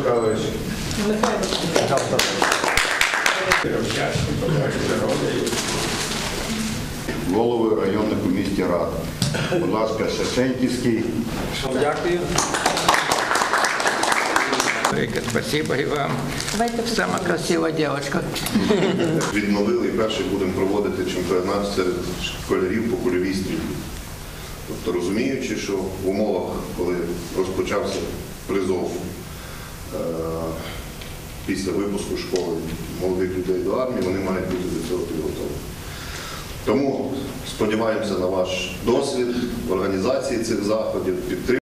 Михайлович. Голови районних комісій рад. Будь ласка, Шевченківський. Дякую. Велике спасибо і вам. Сама красива дівчинка. відновили і перший будемо проводити чемпіонат серед школярів по кульовій стрільбі. Тобто розуміючи, що в умовах, коли розпочався призов після випуску школи молодих людей до армії, вони мають бути до цього підготовлені. Тому сподіваємося на ваш досвід в організації цих заходів, підтримку.